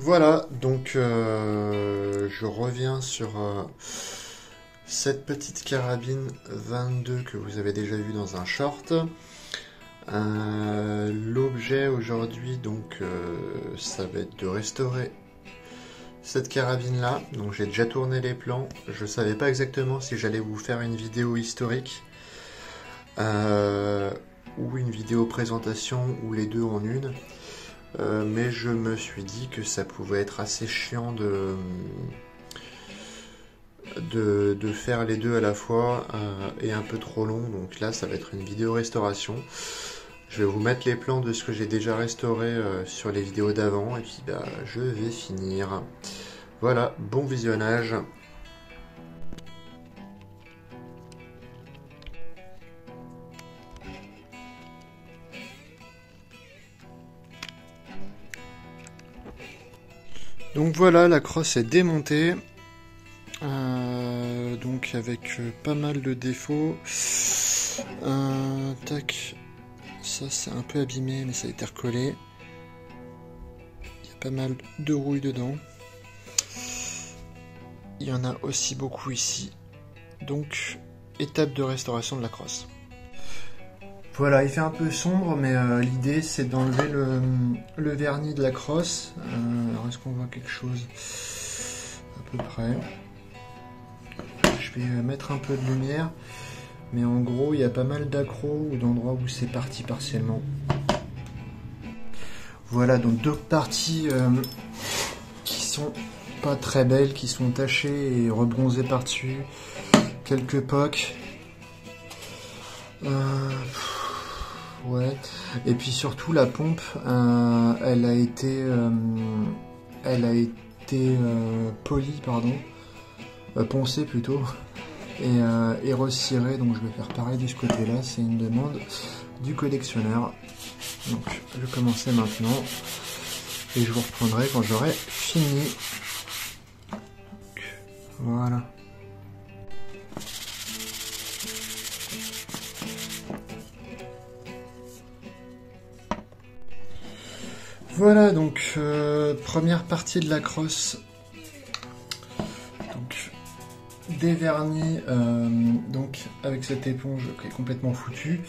Voilà, donc euh, je reviens sur euh, cette petite carabine 22 que vous avez déjà vu dans un short. Euh, l'objet aujourd'hui, donc, ça va être de restaurer cette carabine là. Donc j'ai déjà tourné les plans. Je savais pas exactement si j'allais vous faire une vidéo historique ou une vidéo présentation ou les deux en une. Euh, mais je me suis dit que ça pouvait être assez chiant de, faire les deux à la fois euh, et un peu trop long. Donc là, ça va être une vidéo restauration. Je vais vous mettre les plans de ce que j'ai déjà restauré euh, sur les vidéos d'avant et puis bah, je vais finir. Voilà, bon visionnage. Donc voilà, la crosse est démontée. Euh, donc avec euh, pas mal de défauts. Euh, tac. Ça c'est un peu abîmé mais ça a été recollé. Il y a pas mal de rouille dedans. Il y en a aussi beaucoup ici. Donc étape de restauration de la crosse. Voilà, il fait un peu sombre, mais l'idée c'est d'enlever le, vernis de la crosse. Alors est-ce qu'on voit quelque chose à peu près Je vais euh, mettre un peu de lumière, mais en gros il y a pas mal d'accros ou d'endroits où c'est parti partiellement. Voilà, donc deux parties qui sont pas très belles, qui sont tachées et rebronzées par-dessus. Quelques pocs. Ouais. Et puis surtout la pompe, euh, elle a été, euh, elle a été euh, polie, pardon, poncée plutôt, et, et resserrée. Donc je vais faire pareil de ce côté-là. C'est une demande du collectionneur. Donc je vais commencer maintenant et je vous reprendrai quand j'aurai fini. Voilà. Voilà donc euh, première partie de la crosse. Donc des vernis euh, donc avec cette éponge qui est complètement foutue.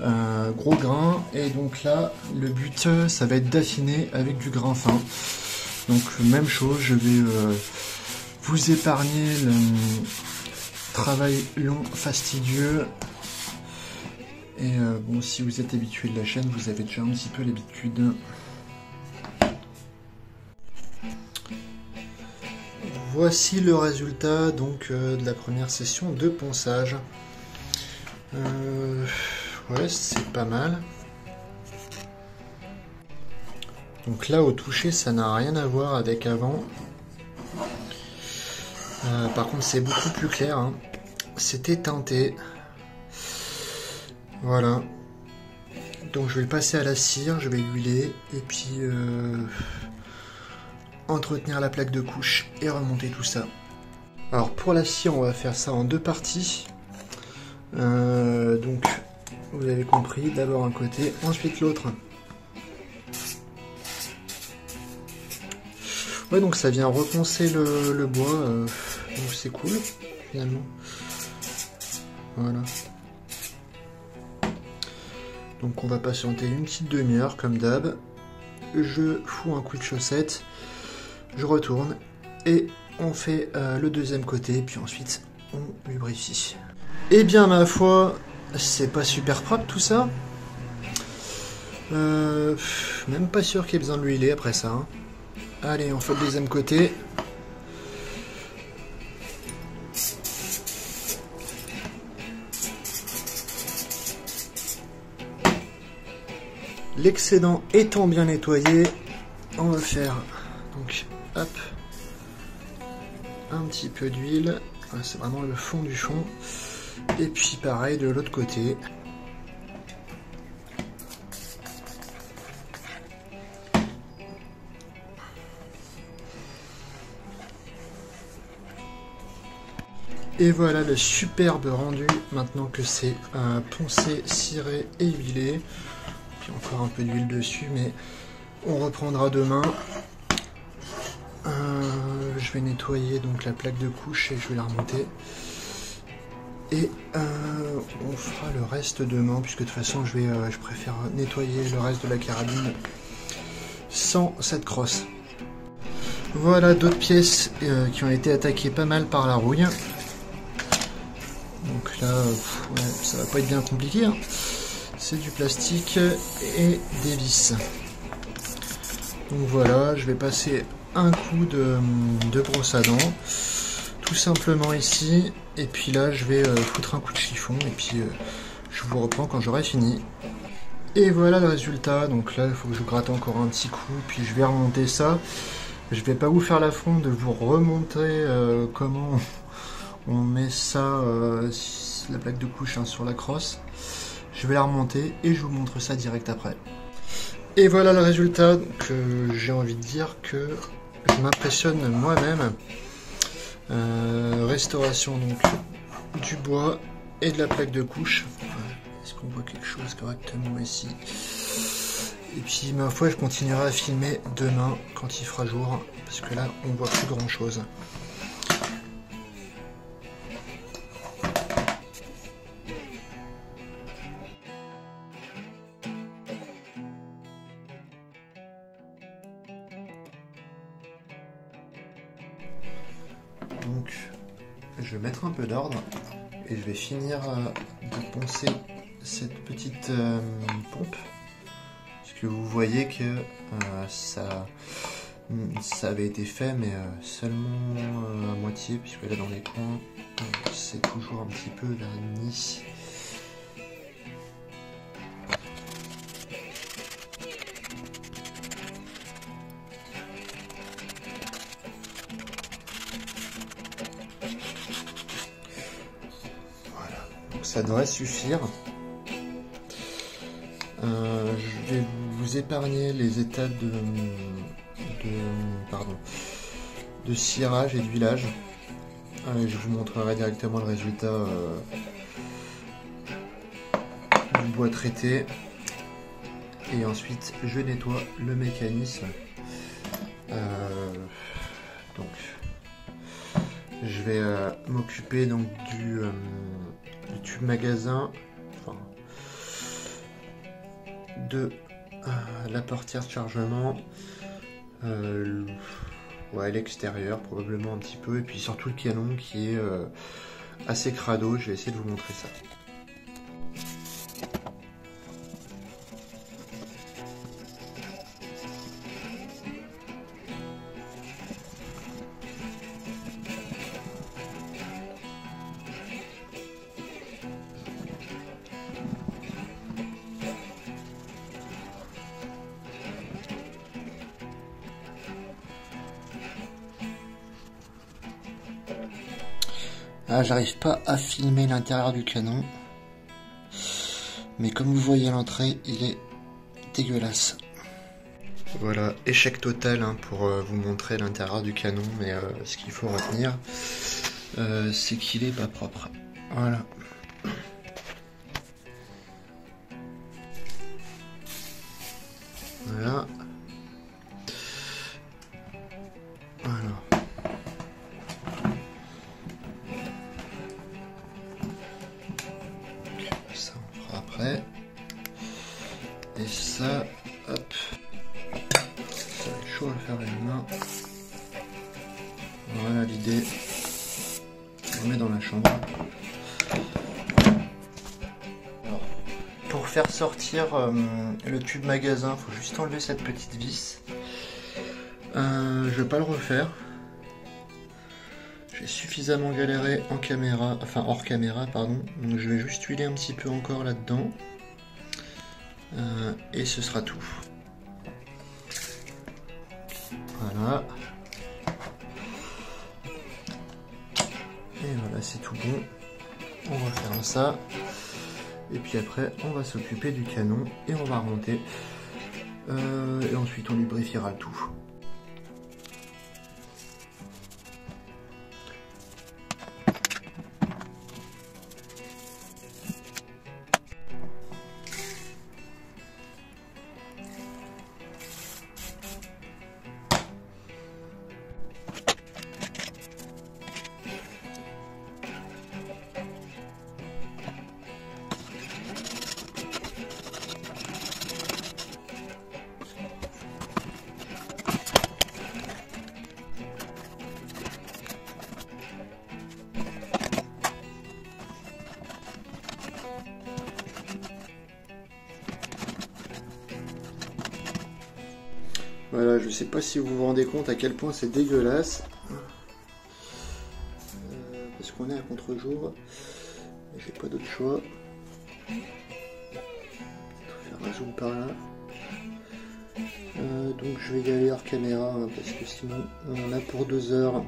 Euh, gros grain et donc là le but ça va être d'affiner avec du grain fin. Donc même chose, je vais vous épargner le travail long, fastidieux. Et bon, si vous êtes habitué de la chaîne, vous avez déjà un petit peu l'habitude. Voici le résultat donc euh, de la première session de ponçage. Euh, ouais, c'est pas mal. Donc là, au toucher, ça n'a rien à voir avec avant. Euh, par contre, c'est beaucoup plus clair. Hein. C'était teinté. Voilà. Donc je vais passer à la cire, je vais huiler et puis entretenir la plaque de couche et remonter tout ça. Alors pour la cire, on va faire ça en deux parties. Euh, donc, vous avez compris, d'abord un côté, ensuite l'autre. Ouais, donc ça vient reponcer le, bois, euh, donc c'est cool, finalement. Voilà. Donc on va patienter une petite demi-heure, comme d'hab. Je fous un coup de chaussette je retourne et on fait euh, le deuxième côté, puis ensuite on lubrifie. Eh bien ma foi, c'est pas super propre tout ça. Euh, même pas sûr qu'il y ait besoin de l'huiler après ça. Hein. Allez, on fait le deuxième côté. L'excédent étant bien nettoyé, on va faire donc Hop. Un petit peu d'huile. C'est vraiment le fond du fond. Et puis pareil de l'autre côté. Et voilà le superbe rendu maintenant que c'est euh, poncé, ciré et huilé. Puis encore un peu d'huile dessus, mais on reprendra demain je vais nettoyer donc la plaque de couche et je vais la remonter. Et euh, on fera le reste demain, puisque de toute façon je, vais, euh, je préfère nettoyer le reste de la carabine sans cette crosse. Voilà d'autres pièces qui ont été attaquées pas mal par la rouille. Donc là, ça va pas être bien compliqué. Hein. C'est du plastique et des vis. Donc voilà, je vais passer un coup de, brosse à dents, tout simplement ici. Et puis là, je vais euh, foutre un coup de chiffon et puis euh, je vous reprends quand j'aurai fini. Et voilà le résultat. Donc là, il faut que je gratte encore un petit coup, puis je vais remonter ça. Je vais pas vous faire l'affront de vous remonter euh, comment on met ça, la plaque de couche hein, sur la crosse. Je vais la remonter et je vous montre ça direct après. Et voilà le résultat. que j'ai envie de dire que je m'impressionne moi-même. Euh, restauration donc du bois et de la plaque de couche. Est-ce qu'on voit quelque chose correctement ici? Et puis ma foi, je continuerai à filmer demain quand il fera jour, parce que là, on voit plus grand et je vais finir euh, de poncer cette petite euh, pompe. Parce que vous voyez que euh, ça, ça avait été fait, mais seulement à moitié, puisque là dans les coins, c'est toujours un petit peu verni. Ça devrait suffire. Euh, je vais vous épargner les étapes de, pardon, de cirage et de village. Euh, je vous montrerai directement le résultat euh, du bois traité. Et ensuite, je nettoie le mécanisme. donc, je vais m'occuper donc du tube magasin, de euh, la portière de chargement, euh, ouais, l'extérieur probablement un petit peu, et puis surtout le canon qui est euh, assez crado, je vais essayer de vous montrer ça. Ah, j'arrive pas à filmer l'intérieur du canon. Mais comme vous voyez à l'entrée, il est dégueulasse. Voilà, échec total hein, pour euh, vous montrer l'intérieur du canon, mais euh, ce qu'il faut retenir, euh, c'est qu'il est pas propre. Voilà. Voilà. Et ça, hop. Ça va être chaud à faire les mains. Voilà l'idée. On met dans la chambre. pour faire sortir euh, le tube magasin, faut juste enlever cette petite vis. Euh, je vais pas le refaire. Suffisamment galéré en caméra, enfin hors caméra, pardon. Donc je vais juste huiler un petit peu encore là-dedans. Euh, et ce sera tout. Voilà. Et voilà, c'est tout bon. On referme ça. Et puis après, on va s'occuper du canon et on va remonter. Euh, et ensuite, on lubrifiera le tout. Voilà, je sais pas si vous vous rendez compte à quel point c'est dégueulasse. Euh, parce qu'on est à contre-jour. J'ai pas d'autre choix. Faire un zoom par là. Euh, donc je vais y aller hors caméra hein, parce que sinon on en a pour deux heures.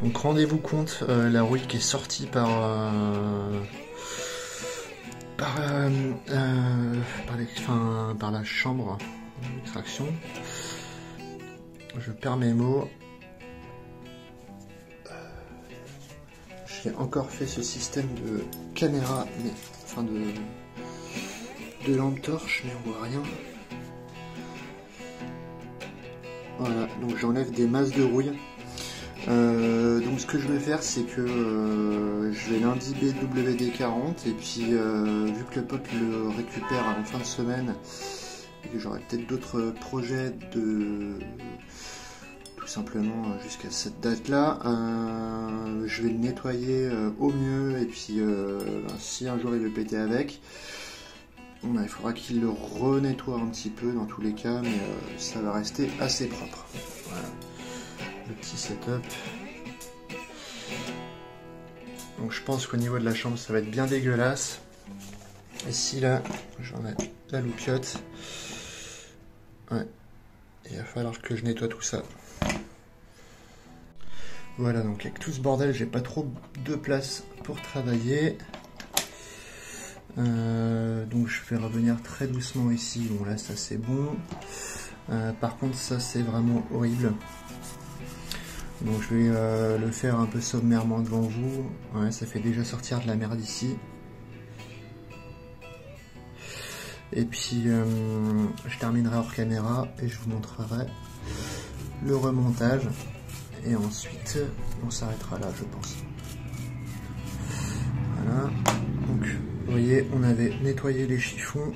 Donc rendez-vous compte, euh, la rouille qui est sortie par par, par, par la chambre d'extraction. Je perds mes mots. J'ai encore fait ce système de caméra, mais enfin de de lampe torche, mais on voit rien. Voilà, donc j'enlève des masses de rouille. Euh, donc ce que je vais faire c'est que euh, je vais lundi BWD40 et puis euh, vu que le pote le récupère en fin de semaine j'aurai peut-être d'autres projets de tout simplement jusqu'à cette date là je vais le nettoyer au mieux et puis si un jour il veut péter avec il faudra qu'il le renettoie un petit peu dans tous les cas, mais euh, ça va rester assez propre. Voilà. Le petit setup. Donc je pense qu'au niveau de la chambre, ça va être bien dégueulasse. Ici, là, j'en ai la loupiote. Il va falloir que je nettoie tout ça. Voilà, donc avec tout ce bordel, j'ai pas trop de place pour travailler. Euh, donc je vais revenir très doucement ici. Bon là ça c'est bon. Euh, par contre ça c'est vraiment horrible. Donc je vais euh, le faire un peu sommairement devant vous. Ça fait déjà sortir de la merde ici. Et puis je terminerai hors caméra et je vous montrerai le remontage. Et ensuite on s'arrêtera là je pense. Voilà. Donc vous voyez, on avait nettoyé les chiffons.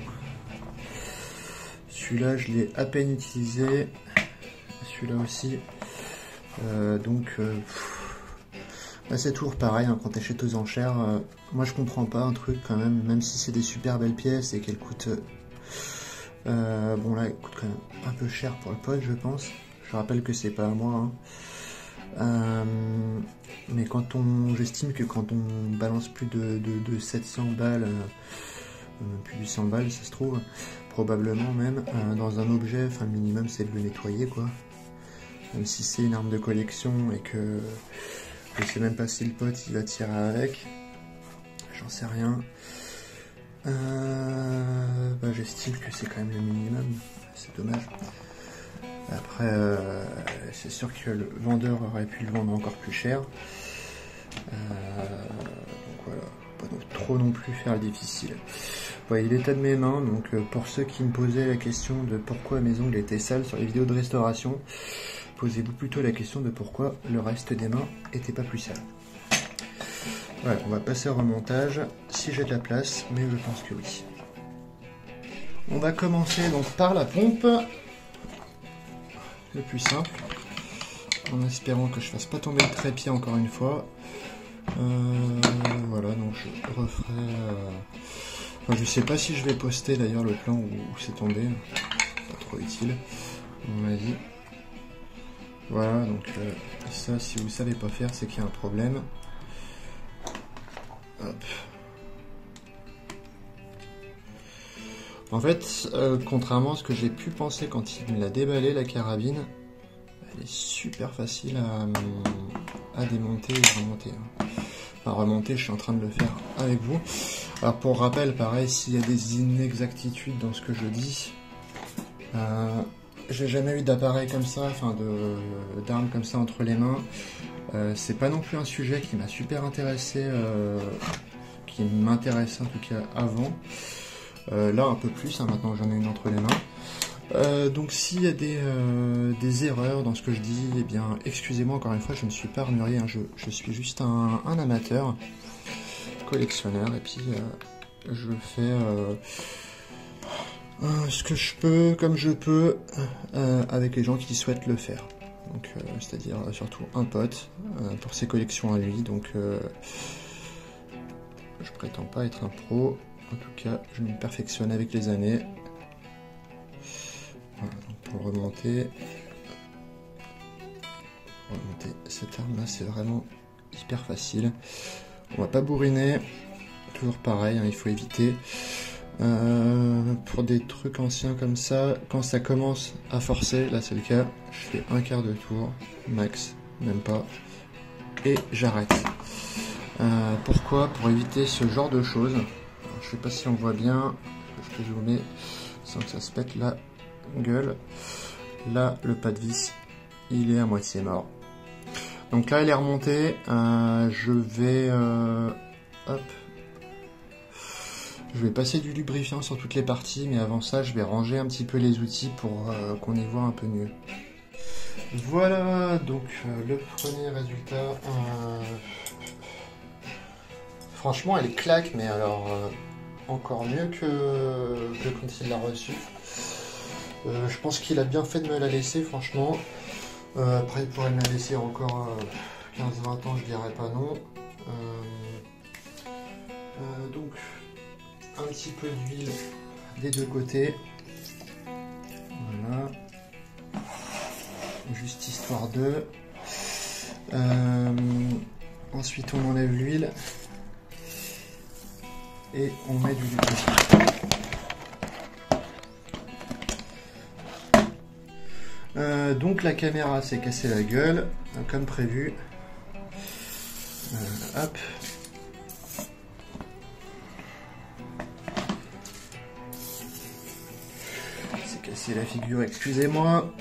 Celui-là, je l'ai à peine utilisé. Celui-là aussi. Euh, donc, euh, bah, c'est toujours pareil hein, quand tu achètes aux enchères. Euh, moi, je comprends pas un truc quand même, même si c'est des super belles pièces et qu'elles coûtent. bon, là, elles coûtent quand même un peu cher pour le pote, je pense. Je rappelle que c'est pas à moi. Hein. Euh, mais quand on, j'estime que quand on balance plus de, 700 balles, euh, euh, plus de 100 balles, ça se trouve, probablement même dans un objet, enfin le minimum c'est de le nettoyer quoi. Même si c'est une arme de collection et que je sais même pas si le pote il va tirer avec, j'en sais rien. bah, j'estime que c'est quand même le minimum, c'est dommage. Après, euh, c'est sûr que le vendeur aurait pu le vendre encore plus cher. Euh, donc voilà, pas trop non plus faire le difficile. Voyez l'état de mes mains, donc euh, pour ceux qui me posaient la question de pourquoi mes ongles étaient sales sur les vidéos de restauration, posez-vous plutôt la question de pourquoi le reste des mains était pas plus sale. Voilà, on va passer au remontage, si j'ai de la place, mais je pense que oui. On va commencer donc par la pompe le plus simple. En espérant que je fasse pas tomber le trépied encore une fois. Euh, voilà, donc je referai... Euh, je sais pas si je vais poster d'ailleurs le plan où, c'est tombé. Pas trop utile, à mon avis. Voilà, donc euh, ça, si vous savez pas faire, c'est qu'il y a un problème. Hop. En fait, euh, contrairement à ce que j'ai pu penser quand il me l'a déballé, la carabine, elle est super facile à, démonter et remonter. Hein. Enfin, remonter, je suis en train de le faire avec vous. Alors pour rappel, pareil, s'il y a des inexactitudes dans ce que je dis, euh, j'ai jamais eu d'appareil comme ça, enfin d'armes comme ça entre les mains. Euh, c'est pas non plus un sujet qui m'a super intéressé, qui m'intéressait en tout cas avant. Euh, là, un peu plus, hein, maintenant j'en ai une entre les mains. Euh, donc s'il y a euh, des, erreurs dans ce que je dis, eh bien excusez-moi encore une fois, je ne suis pas armurier, hein, je, suis juste un, amateur, collectionneur, et puis je fais ce que je peux, comme je peux, avec les gens qui souhaitent le faire. Donc c'est-à-dire surtout un pote pour ses collections à lui, donc je prétends pas être un pro, en tout cas, je me perfectionne avec les années. pour pour remonter. Remonter cette arme là, c'est vraiment hyper facile. On va pas bourriner. Toujours pareil, hein, il faut éviter. Euh, pour des trucs anciens comme ça, quand ça commence à forcer, là c'est le cas, je fais un quart de tour, max, même pas, et j'arrête. Euh, pourquoi? Pour éviter ce genre de choses. je sais pas si on voit bien, je peux zoomer sans que ça se pète la gueule. Là, le pas de vis, il est à moitié mort. Donc là, elle est remontée. Euh, je vais... hop, je vais passer du lubrifiant sur toutes les parties, mais avant ça, je vais ranger un petit peu les outils pour euh, qu'on y voit un peu mieux. Voilà, donc euh, le premier résultat. Euh, franchement, elle claque, mais alors encore mieux que, quand il l'a reçu. je pense qu'il a bien fait de me la laisser, franchement. après, il pourrait me la laisser encore 15-20 ans, je dirais pas non. donc, un petit peu d'huile des deux côtés. Voilà. Juste histoire de. Euh, ensuite, on enlève l'huile et on met du lubrifiant. Euh, donc la caméra s'est cassée la gueule, comme prévu. Euh, la figure, excusez-moi.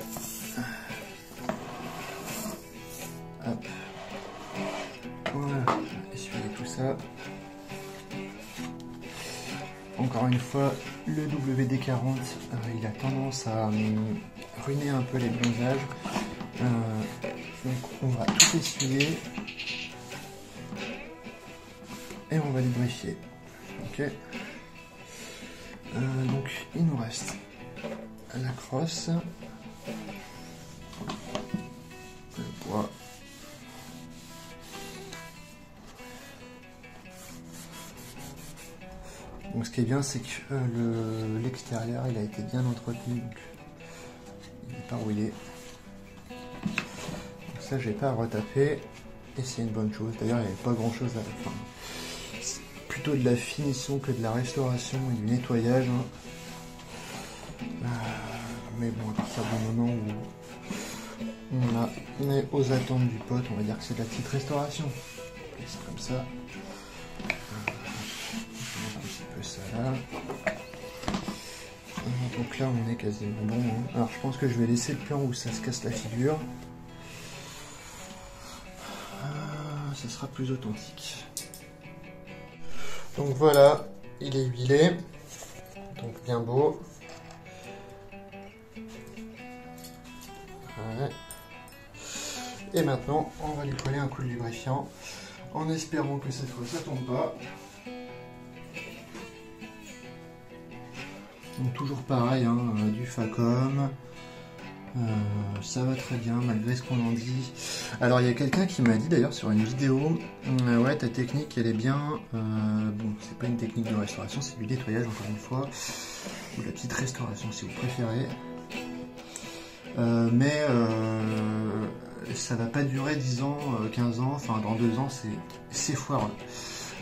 Voilà, essuyer tout ça. Encore une fois, le WD-40, euh, il a tendance à hum, ruiner un peu les bronzages. Euh, donc on va tout essuyer. Et on va lubrifier. Ok. Euh, donc il nous reste la crosse. Le bois. Donc ce qui est bien c'est que euh, l'extérieur il a été bien entretenu donc il n'est pas rouillé. Donc ça j'ai pas à retaper et c'est une bonne chose. D'ailleurs il n'y avait pas grand chose à faire. Plutôt de la finition que de la restauration et du nettoyage. Hein. Partir moment où on, est aux attentes du pote, on va dire que c'est de la petite restauration. C'est comme ça. Euh, un petit peu ça là. Euh, donc là, on est quasiment bon. Hein. Alors, je pense que je vais laisser le plan où ça se casse la figure. ça sera plus authentique. Donc voilà, il est huilé. Donc bien beau. Et maintenant, on va lui coller un coup de lubrifiant en espérant que cette fois ça tombe pas. Donc toujours pareil, hein, euh, du Facom. Euh, ça va très bien malgré ce qu'on en dit. Alors il y a quelqu'un qui m'a dit d'ailleurs sur une vidéo, euh, ouais ta technique elle est bien. bon c'est pas une technique de restauration, c'est du nettoyage encore une fois. Ou la petite restauration si vous préférez. mais ça va pas durer 10 ans, 15 euh, ans, enfin dans 2 ans c'est foireux.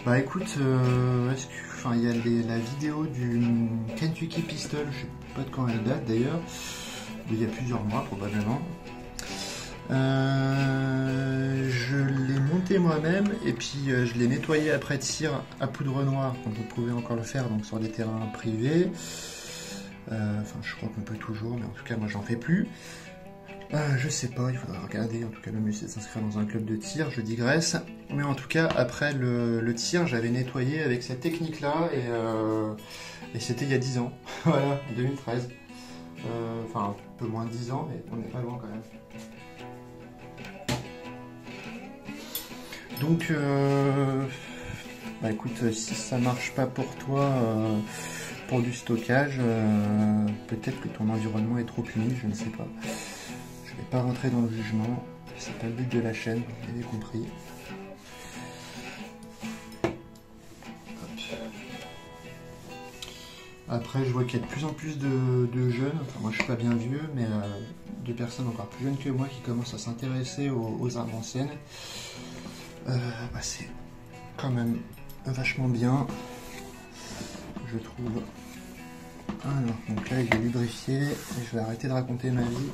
Bah écoute, euh, il y a la vidéo du Kentucky Pistol, je sais pas de quand elle date d'ailleurs, il y a plusieurs mois probablement. Euh, je l'ai monté moi-même et puis je l'ai nettoyé après tir à poudre noire, donc vous pouvez encore le faire donc sur des terrains privés. enfin je crois qu'on peut toujours, mais en tout cas moi j'en fais plus. Euh, je sais pas, il faudra regarder. En tout cas, le de s'inscrire dans un club de tir, je digresse. Mais en tout cas, après le, tir, j'avais nettoyé avec cette technique-là et, euh, c'était il y a 10 ans. voilà, 2013. Euh, enfin, un peu moins de 10 ans, mais on n'est pas loin quand même. Donc, bah écoute, si ça marche pas pour toi pour du stockage, peut-être que ton environnement est trop humide, je ne sais pas pas rentrer dans le jugement, c'est pas le but de la chaîne, vous avez compris. Après, je vois qu'il y a de plus en plus de, jeunes, enfin moi je suis pas bien vieux, mais euh, de personnes encore plus jeunes que moi qui commencent à s'intéresser aux, armes anciennes. Euh, bah, c'est quand même vachement bien, je trouve. Alors, donc là, il est lubrifié, et je vais arrêter de raconter ma vie.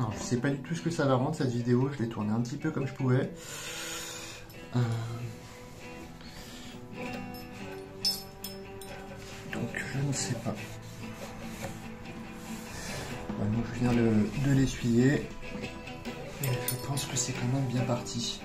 Alors, je sais pas du tout ce que ça va rendre cette vidéo, je l'ai tournée un petit peu comme je pouvais. Euh, donc je ne sais pas. je viens de l'essuyer. Et je pense que c'est quand même bien parti.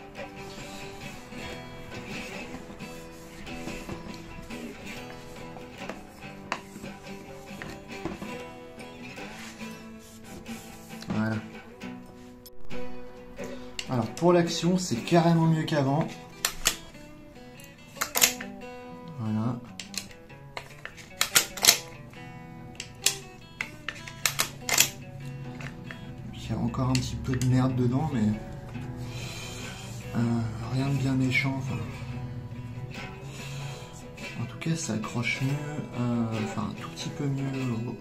L'action, c'est carrément mieux qu'avant. Voilà. Il y a encore un petit peu de merde dedans, mais euh, rien de bien méchant. En tout cas, ça accroche mieux, euh, enfin un tout petit peu mieux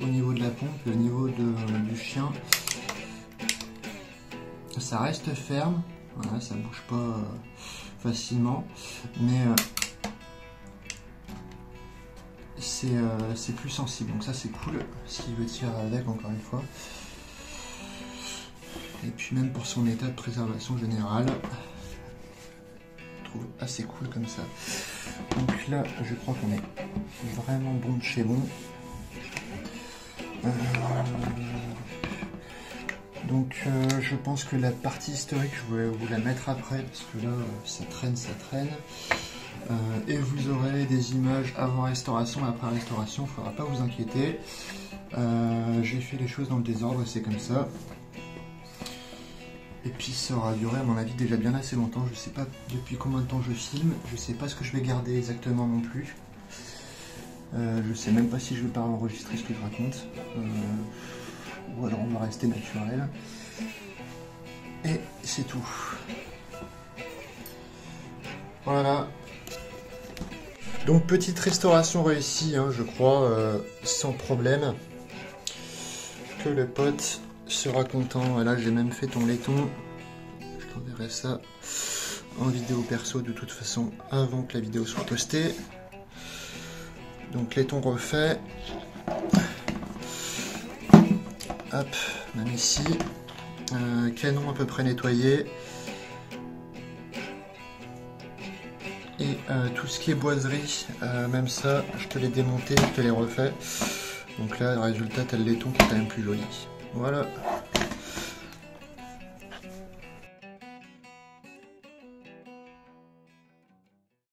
au, niveau de la pompe, au niveau du chien. Ça reste ferme, voilà, ça bouge pas euh, facilement, mais c'est plus sensible. Donc ça c'est cool s'il veut tirer avec encore une fois. Et puis même pour son état de préservation générale, je trouve assez cool comme ça. Donc là, je crois qu'on est vraiment bon de chez bon. Euh, donc euh, je pense que la partie historique, je vais vous la mettre après, parce que là, ça traîne, ça traîne. Euh, et vous aurez des images avant restauration et après restauration, il ne faudra pas vous inquiéter. J'ai fait les choses dans le désordre, c'est comme ça. Et puis ça aura duré à mon avis déjà bien assez longtemps. Je sais pas depuis combien de temps je filme. Je sais pas ce que je vais garder exactement non plus. Euh, je sais même pas si je vais pas enregistrer ce que je raconte. Ou alors on va rester naturel. Et c'est tout. Voilà. Donc petite restauration réussie, hein, je crois, euh, sans problème. Que le pote sera content. Là, j'ai même fait ton laiton. Je t'enverrai ça en vidéo perso de toute façon avant que la vidéo soit postée. Donc laiton refait. Hop, même ici. Euh, canon à peu près nettoyé. Et euh, tout ce qui est boiserie, euh, même ça, je te l'ai démonté, je te l'ai refait. Donc là, le résultat, t'as le laiton qui est quand même plus joli. Voilà.